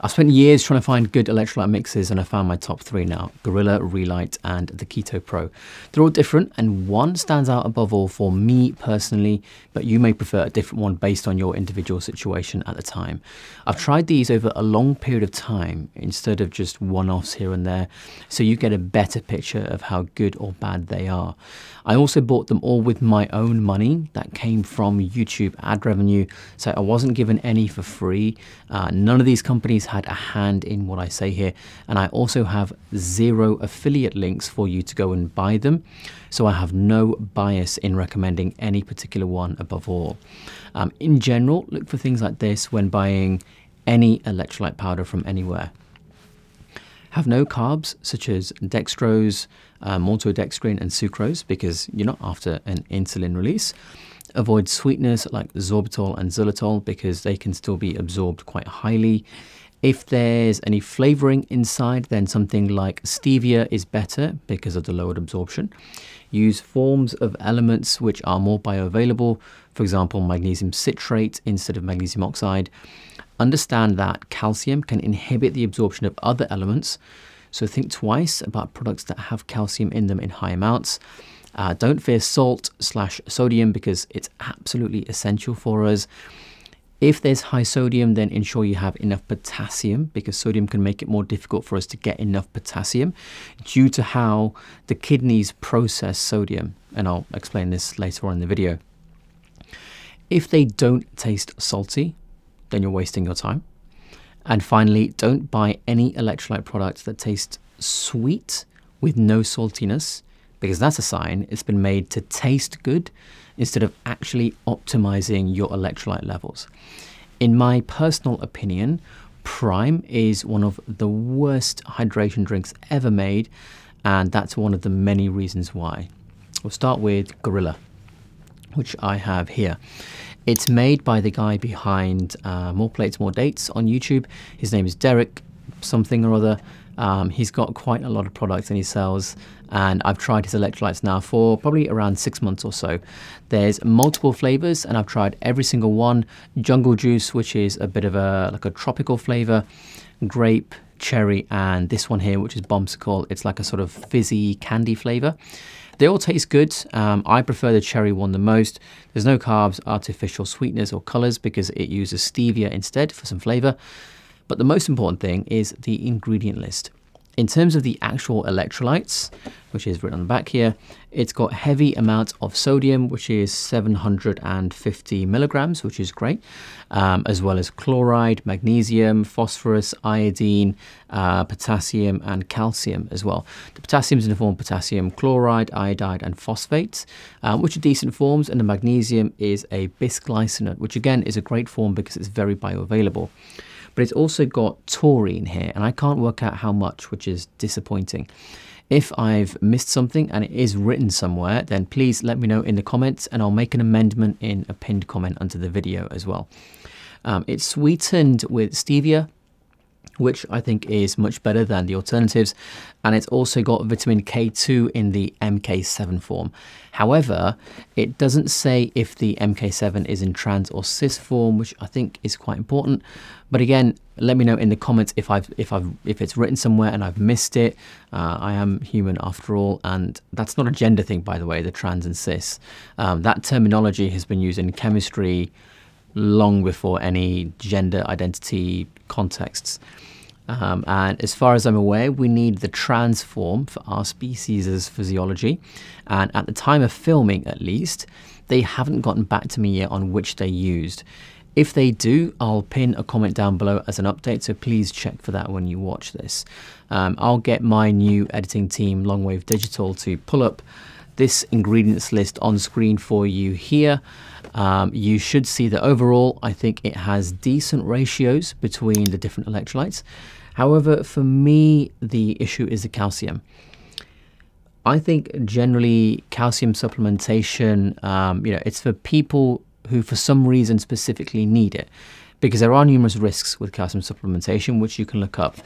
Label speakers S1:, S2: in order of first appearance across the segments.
S1: I've spent years trying to find good electrolyte mixes and I found my top three now Gorilla, Re-Lyte, and the Keto Pro. They're all different and one stands out above all for me personally, but you may prefer a different one based on your individual situation at the time. I've tried these over a long period of time instead of just one offs here and there, so you get a better picture of how good or bad they are. I also bought them all with my own money that came from YouTube ad revenue, so I wasn't given any for free. Uh, none of these companies had a hand in what I say here, and I also have zero affiliate links for you to go and buy them. So I have no bias in recommending any particular one above all. Um, in general, look for things like this when buying any electrolyte powder from anywhere. Have no carbs such as dextrose, uh, maltodextrin, and sucrose because you're not after an insulin release. Avoid sweeteners like sorbitol and xylitol because they can still be absorbed quite highly. If there's any flavoring inside, then something like stevia is better because of the lowered absorption. Use forms of elements which are more bioavailable, for example, magnesium citrate instead of magnesium oxide. Understand that calcium can inhibit the absorption of other elements, so think twice about products that have calcium in them in high amounts. Uh, don't fear salt slash sodium because it's absolutely essential for us. If there's high sodium, then ensure you have enough potassium because sodium can make it more difficult for us to get enough potassium due to how the kidneys process sodium. And I'll explain this later on in the video. If they don't taste salty, then you're wasting your time. And finally, don't buy any electrolyte products that taste sweet with no saltiness because that's a sign it's been made to taste good instead of actually optimizing your electrolyte levels. In my personal opinion, Prime is one of the worst hydration drinks ever made, and that's one of the many reasons why. We'll start with Gorilla, which I have here. It's made by the guy behind uh, More Plates, More Dates on YouTube. His name is Derek something or other. Um, he's got quite a lot of products and he sells, and I've tried his electrolytes now for probably around six months or so. There's multiple flavors, and I've tried every single one. Jungle juice, which is a bit of a like a tropical flavor, grape, cherry, and this one here, which is bombsicle. It's like a sort of fizzy candy flavor. They all taste good. Um, I prefer the cherry one the most. There's no carbs, artificial sweeteners, or colors because it uses stevia instead for some flavor. But the most important thing is the ingredient list. In terms of the actual electrolytes, which is written on the back here, it's got heavy amounts of sodium, which is 750 milligrams, which is great, um, as well as chloride, magnesium, phosphorus, iodine, uh, potassium, and calcium as well. The potassium is in the form of potassium chloride, iodide, and phosphate, um, which are decent forms, and the magnesium is a bisglycinate, which again is a great form because it's very bioavailable but it's also got taurine here, and I can't work out how much, which is disappointing. If I've missed something and it is written somewhere, then please let me know in the comments and I'll make an amendment in a pinned comment under the video as well. Um, it's sweetened with stevia, which I think is much better than the alternatives. And it's also got vitamin K2 in the MK7 form. However, it doesn't say if the MK7 is in trans or cis form, which I think is quite important. But again, let me know in the comments if I've if I've if it's written somewhere and I've missed it. Uh, I am human after all, and that's not a gender thing, by the way. The trans and cis, um, that terminology has been used in chemistry long before any gender identity contexts. Um, and as far as I'm aware, we need the trans form for our species' physiology. And at the time of filming, at least, they haven't gotten back to me yet on which they used. If they do, I'll pin a comment down below as an update, so please check for that when you watch this. Um, I'll get my new editing team, Longwave Digital, to pull up this ingredients list on screen for you here. Um, you should see that overall, I think it has decent ratios between the different electrolytes. However, for me, the issue is the calcium. I think generally calcium supplementation, um, you know, it's for people who for some reason specifically need it because there are numerous risks with calcium supplementation, which you can look up.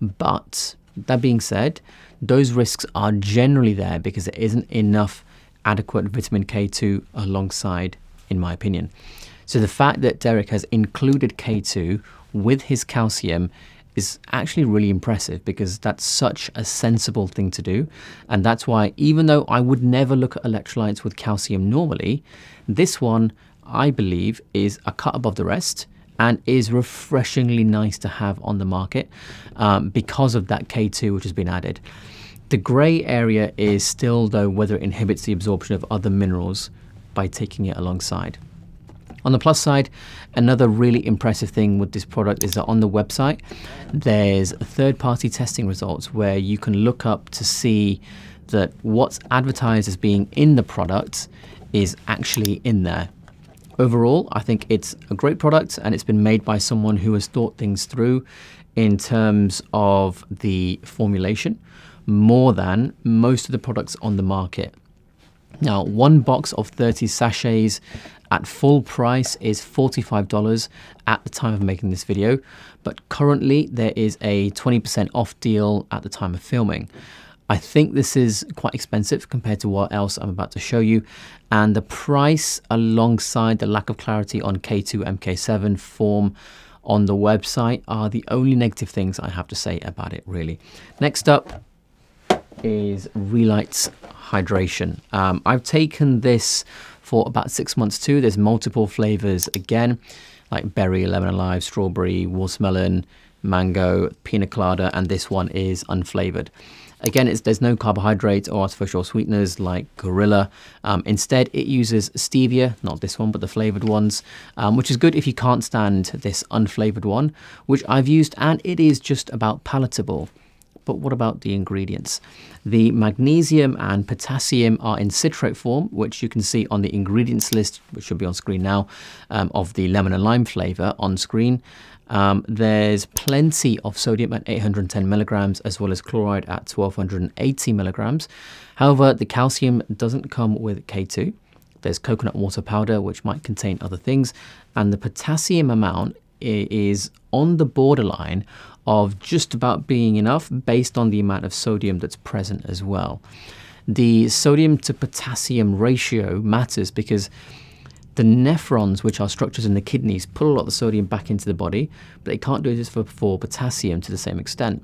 S1: But that being said, those risks are generally there because there isn't enough adequate vitamin K2 alongside, in my opinion. So the fact that Derek has included K2 with his calcium is actually really impressive because that's such a sensible thing to do. And that's why, even though I would never look at electrolytes with calcium normally, this one I believe is a cut above the rest and is refreshingly nice to have on the market um, because of that K2 which has been added. The grey area is still, though, whether it inhibits the absorption of other minerals by taking it alongside. On the plus side, another really impressive thing with this product is that on the website, there's third party testing results where you can look up to see that what's advertised as being in the product is actually in there. Overall, I think it's a great product and it's been made by someone who has thought things through in terms of the formulation more than most of the products on the market. Now, one box of 30 sachets at full price is $45 at the time of making this video, but currently there is a 20% off deal at the time of filming. I think this is quite expensive compared to what else I'm about to show you. And the price alongside the lack of clarity on K2 MK7 form on the website are the only negative things I have to say about it really. Next up is Re-Lyte's Hydration. Um, I've taken this for about six months too. There's multiple flavors again, like berry, lemon lime, strawberry, watermelon, mango, pina colada, and this one is unflavored. Again, there's no carbohydrates or artificial sweeteners like Gorilla. Um, instead, it uses stevia, not this one, but the flavored ones, um, which is good if you can't stand this unflavored one, which I've used, and it is just about palatable. But what about the ingredients? The magnesium and potassium are in citrate form, which you can see on the ingredients list, which should be on screen now, um, of the lemon and lime flavor on screen. Um, there's plenty of sodium at 810 milligrams as well as chloride at 1280 milligrams. However, the calcium doesn't come with K2. There's coconut water powder, which might contain other things, and the potassium amount is on the borderline of just about being enough based on the amount of sodium that's present as well. The sodium to potassium ratio matters because the nephrons, which are structures in the kidneys, pull a lot of the sodium back into the body, but they can't do this for, for potassium to the same extent.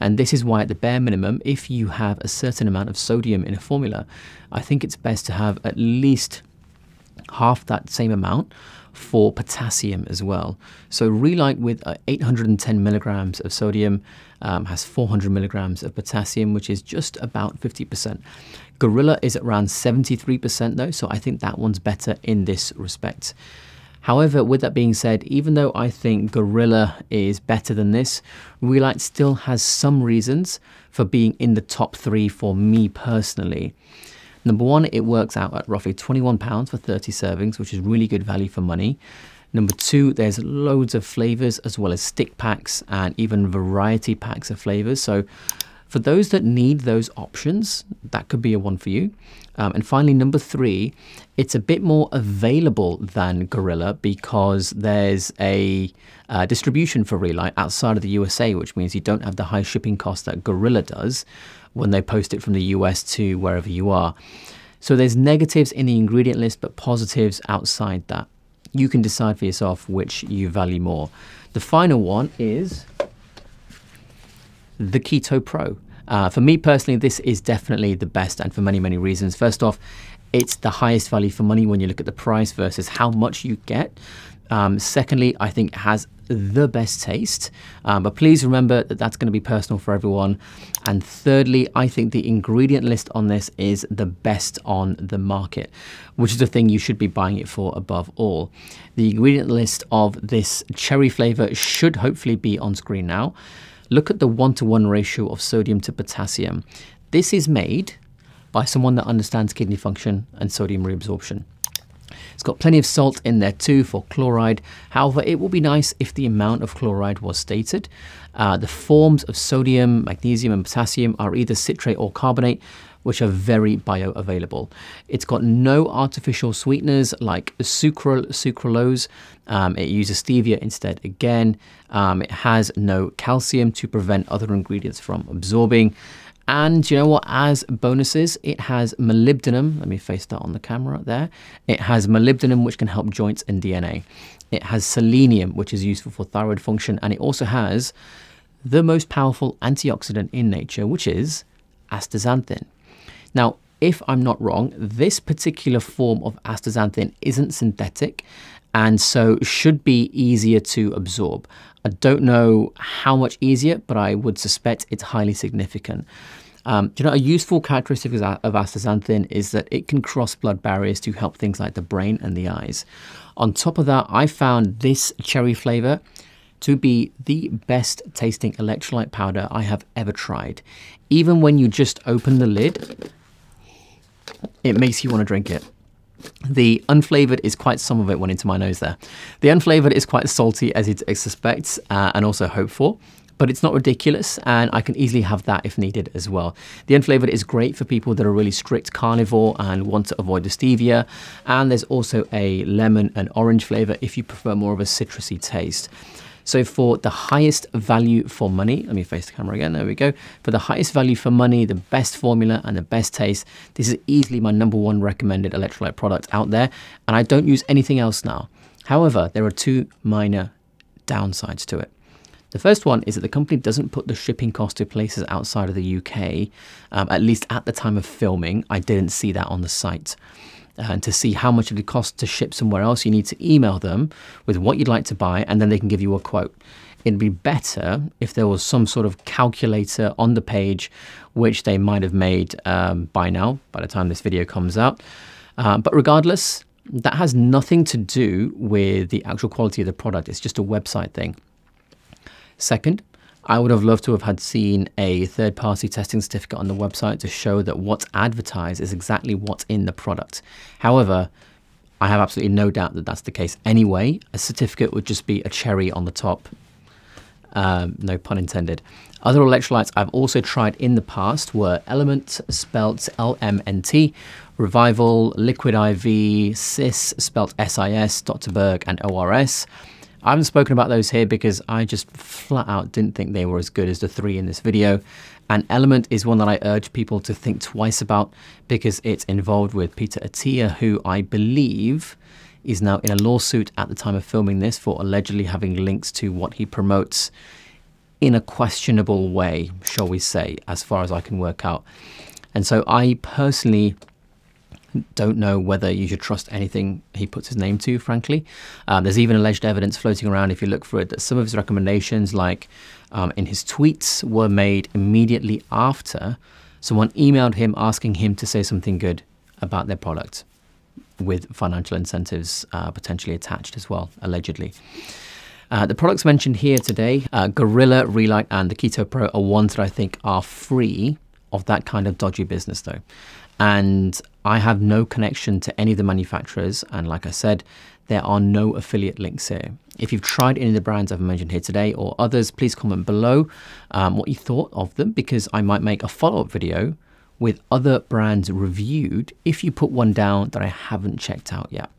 S1: And this is why, at the bare minimum, if you have a certain amount of sodium in a formula, I think it's best to have at least half that same amount for potassium as well. So Re-Lyte with uh, 810 milligrams of sodium um, has 400 milligrams of potassium, which is just about 50%. Gorilla is around 73% though, so I think that one's better in this respect. However, with that being said, even though I think Gorilla is better than this, Re-Lyte still has some reasons for being in the top three for me personally. Number one, it works out at roughly £21 for 30 servings, which is really good value for money. Number two, there's loads of flavors as well as stick packs and even variety packs of flavors. So for those that need those options, that could be a one for you. Um, and finally, number three, it's a bit more available than Gorilla because there's a uh, distribution for Re-Lyte outside of the USA, which means you don't have the high shipping cost that Gorilla does when they post it from the US to wherever you are. So there's negatives in the ingredient list, but positives outside that. You can decide for yourself which you value more. The final one is the Keto Pro. Uh, for me personally, this is definitely the best and for many, many reasons. First off, it's the highest value for money when you look at the price versus how much you get. Um, secondly, I think it has the best taste. Um, but please remember that that's going to be personal for everyone. And thirdly, I think the ingredient list on this is the best on the market, which is the thing you should be buying it for above all. The ingredient list of this cherry flavor should hopefully be on screen now. Look at the one to one ratio of sodium to potassium. This is made by someone that understands kidney function and sodium reabsorption. It's got plenty of salt in there too for chloride. However, it will be nice if the amount of chloride was stated. Uh, the forms of sodium, magnesium, and potassium are either citrate or carbonate, which are very bioavailable. It's got no artificial sweeteners like sucral sucralose. Um, it uses stevia instead. Again, um, it has no calcium to prevent other ingredients from absorbing. And you know what? As bonuses, it has molybdenum. Let me face that on the camera there. It has molybdenum, which can help joints and DNA. It has selenium, which is useful for thyroid function. And it also has the most powerful antioxidant in nature, which is astaxanthin. Now, if I'm not wrong, this particular form of astaxanthin isn't synthetic and so should be easier to absorb. I don't know how much easier, but I would suspect it's highly significant. Um, you know, a useful characteristic of astaxanthin is that it can cross blood barriers to help things like the brain and the eyes. On top of that, I found this cherry flavor to be the best tasting electrolyte powder I have ever tried. Even when you just open the lid, it makes you want to drink it. The unflavored is quite some of it went into my nose there. The unflavored is quite salty as you'd uh, and also hope for but it's not ridiculous and I can easily have that if needed as well. The unflavored is great for people that are really strict carnivore and want to avoid the stevia and there's also a lemon and orange flavor if you prefer more of a citrusy taste. So for the highest value for money, let me face the camera again, there we go. For the highest value for money, the best formula and the best taste, this is easily my number one recommended electrolyte product out there. And I don't use anything else now. However, there are two minor downsides to it. The first one is that the company doesn't put the shipping cost to places outside of the UK, um, at least at the time of filming. I didn't see that on the site. Uh, and to see how much it would cost to ship somewhere else, you need to email them with what you'd like to buy, and then they can give you a quote. It'd be better if there was some sort of calculator on the page, which they might have made um, by now, by the time this video comes out. Uh, but regardless, that has nothing to do with the actual quality of the product. It's just a website thing. Second, I would have loved to have had seen a third party testing certificate on the website to show that what's advertised is exactly what's in the product. However, I have absolutely no doubt that that's the case anyway. A certificate would just be a cherry on the top. Um, no pun intended. Other electrolytes I've also tried in the past were Element, spelt L-M-N-T, Revival, Liquid IV, SiS, spelt S-I-S, Dr. Berg, and ORS. I haven't spoken about those here because I just flat out didn't think they were as good as the three in this video. And Element is one that I urge people to think twice about because it's involved with Peter Attia, who I believe is now in a lawsuit at the time of filming this for allegedly having links to what he promotes in a questionable way, shall we say, as far as I can work out. And so I personally don't know whether you should trust anything he puts his name to, frankly. Um, there's even alleged evidence floating around, if you look for it, that some of his recommendations, like um, in his tweets, were made immediately after someone emailed him asking him to say something good about their product with financial incentives uh, potentially attached as well, allegedly. Uh, the products mentioned here today, uh, Gorilla, Re-Lyte, and the Keto Pro, are ones that I think are free of that kind of dodgy business, though and I have no connection to any of the manufacturers. And like I said, there are no affiliate links here. If you've tried any of the brands I've mentioned here today or others, please comment below um, what you thought of them because I might make a follow-up video with other brands reviewed if you put one down that I haven't checked out yet.